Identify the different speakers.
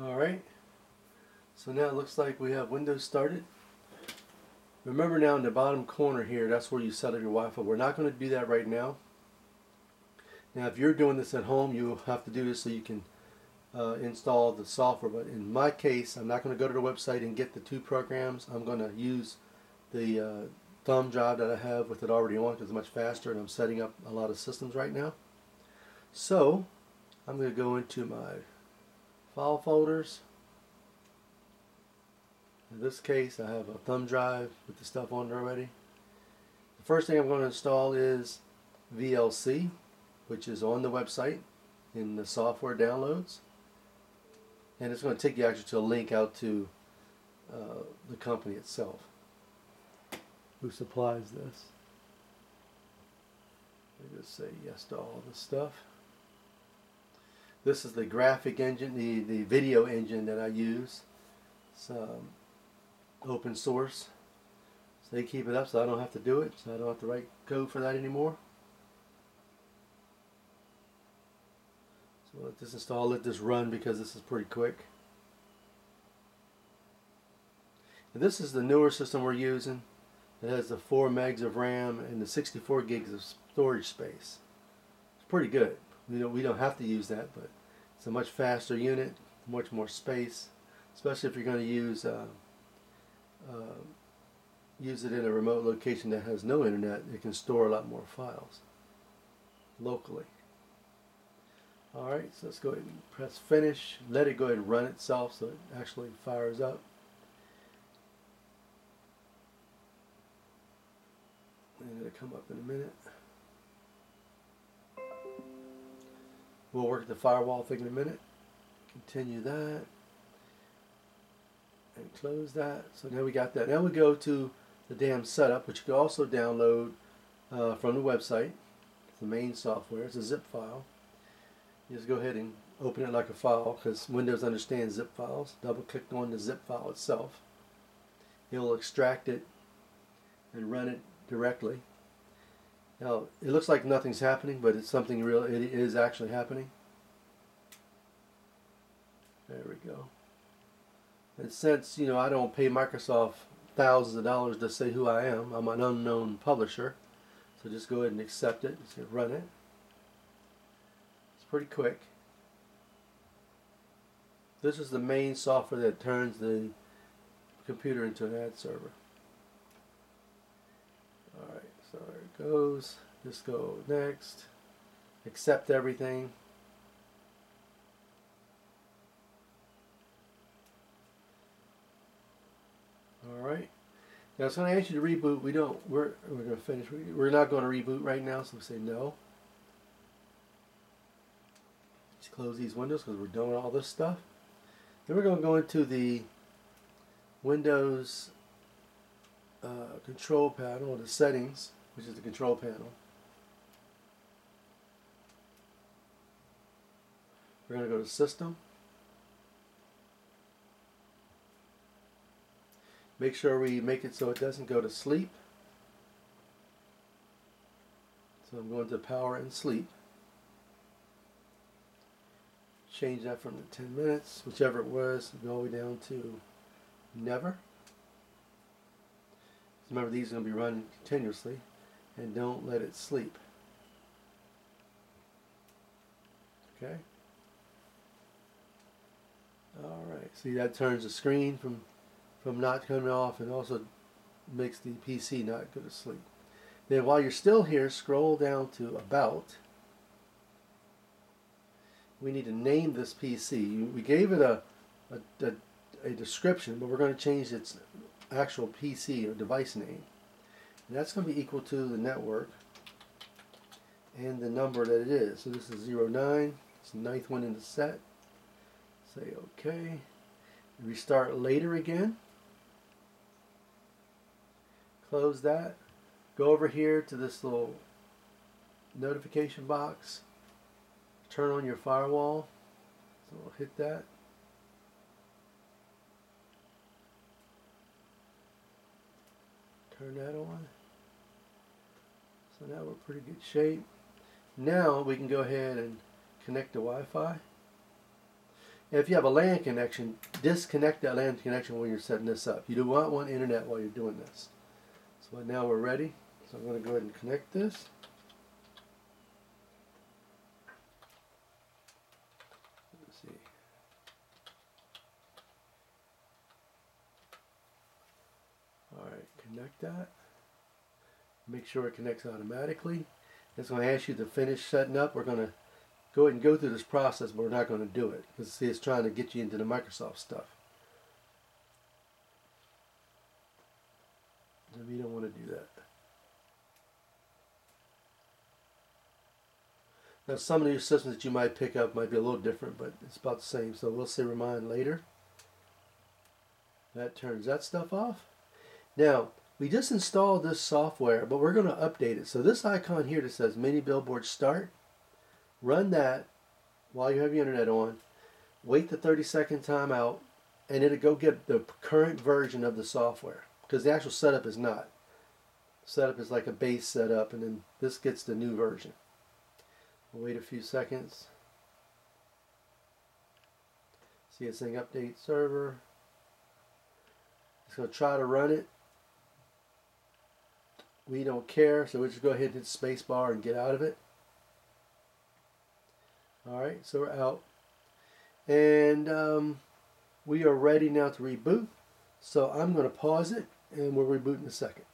Speaker 1: Alright, so now it looks like we have Windows started. Remember now in the bottom corner here, that's where you set up your Wi-Fi. We're not going to do that right now. Now if you're doing this at home, you'll have to do this so you can uh, install the software. But in my case, I'm not going to go to the website and get the two programs. I'm going to use the uh, thumb drive that I have with it already on because it's much faster and I'm setting up a lot of systems right now. So I'm going to go into my file folders. In this case, I have a thumb drive with the stuff on it already. The first thing I'm going to install is VLC, which is on the website in the software downloads. And it's going to take you actually to a link out to uh, the company itself who supplies this. I just say yes to all this stuff. This is the graphic engine, the, the video engine that I use. It's um, open source. So they keep it up so I don't have to do it. So I don't have to write code for that anymore. So let this install, let this run because this is pretty quick. And this is the newer system we're using. It has the 4 megs of RAM and the 64 gigs of storage space. It's pretty good. We don't, we don't have to use that, but it's a much faster unit, much more space, especially if you're going to use uh, uh, use it in a remote location that has no internet. It can store a lot more files locally. Alright, so let's go ahead and press finish. Let it go ahead and run itself so it actually fires up. And it'll come up in a minute. We'll work the firewall thing in a minute. Continue that. And close that. So now we got that. Now we go to the DAM setup, which you can also download uh, from the website. The main software. It's a zip file. You just go ahead and open it like a file because Windows understands zip files. Double click on the zip file itself. It'll extract it and run it directly. Now, it looks like nothing's happening, but it's something real. It is actually happening. There we go. And since, you know, I don't pay Microsoft thousands of dollars to say who I am, I'm an unknown publisher. So just go ahead and accept it. Just run it. It's pretty quick. This is the main software that turns the computer into an ad server. Alright. So there it goes. Just go next. Accept everything. Alright. Now it's going to ask you to reboot. We don't, we're, we're going to finish. We're not going to reboot right now, so we say no. Just close these windows because we're doing all this stuff. Then we're going to go into the Windows uh, control panel, the settings which is the control panel. We're going to go to System. Make sure we make it so it doesn't go to sleep. So I'm going to Power and Sleep. Change that from the 10 minutes, whichever it was, go all the way down to Never. Remember these are going to be running continuously and don't let it sleep. Okay? Alright, see that turns the screen from, from not coming off and also makes the PC not go to sleep. Then while you're still here, scroll down to About. We need to name this PC. We gave it a, a, a, a description, but we're going to change its actual PC or device name. That's going to be equal to the network and the number that it is. So this is 09. It's the ninth one in the set. Say OK. Restart later again. Close that. Go over here to this little notification box. Turn on your firewall. So we'll hit that. Turn that on. So now we're pretty good shape. Now we can go ahead and connect to Wi-Fi. If you have a LAN connection, disconnect that LAN connection when you're setting this up. You do not want one internet while you're doing this. So now we're ready. So I'm going to go ahead and connect this. Let's see. Alright, connect that. Make sure it connects automatically. It's going to ask you to finish setting up. We're going to go ahead and go through this process, but we're not going to do it. Because see, it's trying to get you into the Microsoft stuff. So we don't want to do that. Now some of these systems that you might pick up might be a little different, but it's about the same. So we'll say remind later. That turns that stuff off. Now, we just installed this software, but we're going to update it. So this icon here that says mini billboard start, run that while you have your internet on, wait the 30 second timeout, and it'll go get the current version of the software. Because the actual setup is not. Setup is like a base setup, and then this gets the new version. We'll wait a few seconds. See it's saying update server. It's going to try to run it. We don't care, so we'll just go ahead and hit space bar and get out of it. Alright, so we're out. And um, we are ready now to reboot. So I'm going to pause it and we'll reboot in a second.